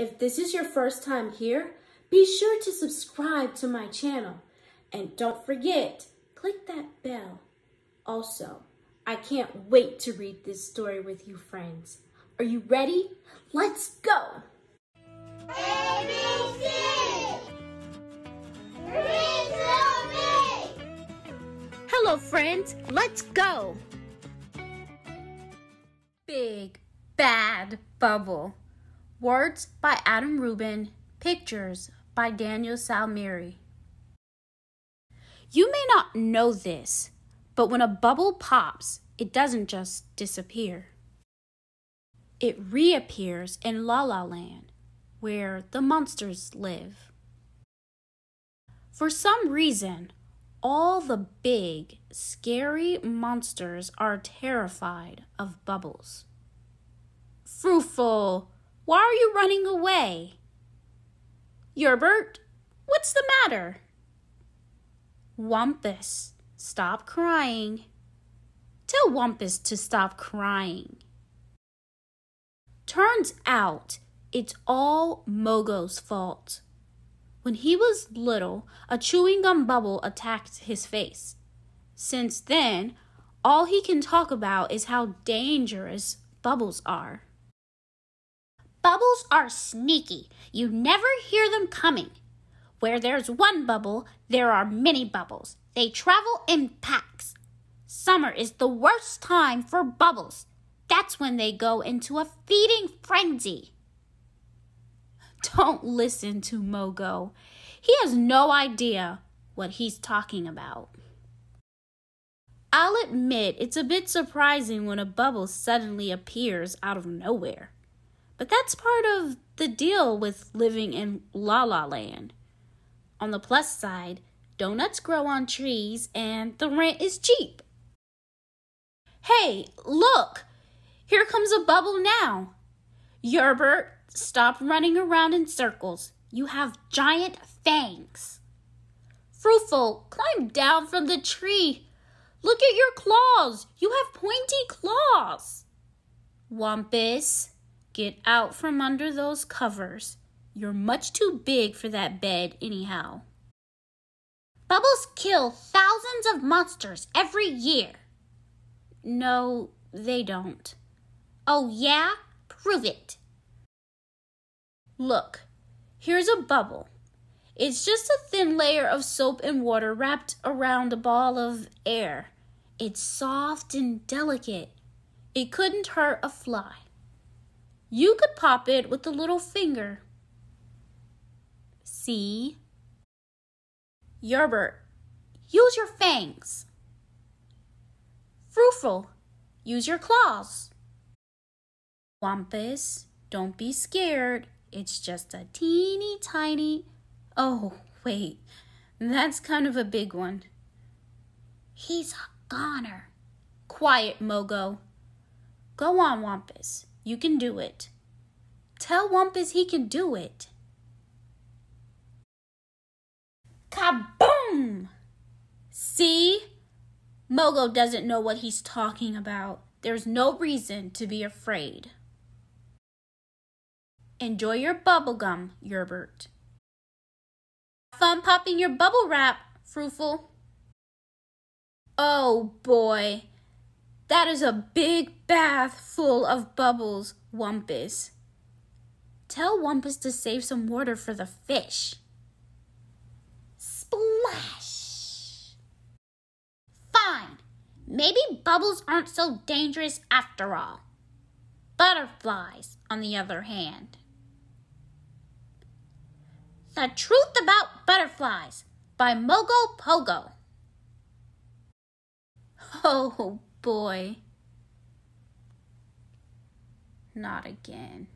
If this is your first time here, be sure to subscribe to my channel. And don't forget, click that bell. Also, I can't wait to read this story with you friends. Are you ready? Let's go! ABC! Hello friends, let's go! Big Bad Bubble. Words by Adam Rubin. Pictures by Daniel Salmieri. You may not know this, but when a bubble pops, it doesn't just disappear. It reappears in La La Land, where the monsters live. For some reason, all the big, scary monsters are terrified of bubbles. Froofle, why are you running away? Yerbert, what's the matter? Wumpus, stop crying. Tell Wumpus to stop crying. Turns out it's all Mogo's fault. When he was little, a chewing gum bubble attacked his face. Since then, all he can talk about is how dangerous bubbles are. Bubbles are sneaky. You never hear them coming. Where there's one bubble, there are many bubbles. They travel in packs. Summer is the worst time for bubbles. That's when they go into a feeding frenzy. Don't listen to Mogo. He has no idea what he's talking about. I'll admit it's a bit surprising when a bubble suddenly appears out of nowhere. But that's part of the deal with living in La La Land. On the plus side, donuts grow on trees and the rent is cheap. Hey, look! Here comes a bubble now. Yerbert, stop running around in circles. You have giant fangs. Froofle, climb down from the tree. Look at your claws. You have pointy claws. Wumpus, Get out from under those covers. You're much too big for that bed, anyhow. Bubbles kill thousands of monsters every year. No, they don't. Oh, yeah? Prove it. Look, here's a bubble. It's just a thin layer of soap and water wrapped around a ball of air. It's soft and delicate. It couldn't hurt a fly. You could pop it with a little finger. See? Yerbert, use your fangs. Froofle, use your claws. Wumpus, don't be scared. It's just a teeny tiny. Oh, wait, that's kind of a big one. He's a goner. Quiet, Mogo. Go on, Wumpus. You can do it. Tell Wumpus he can do it. Kaboom! See? Mogo doesn't know what he's talking about. There's no reason to be afraid. Enjoy your bubble gum, Yerbert. Fun popping your bubble wrap, Froofle. Oh boy, that is a big bath full of bubbles, Wumpus. Tell Wumpus to save some water for the fish. Splash! Fine. Maybe bubbles aren't so dangerous after all. Butterflies, on the other hand. The Truth About Butterflies by Mogo Pogo. Oh boy. Not again.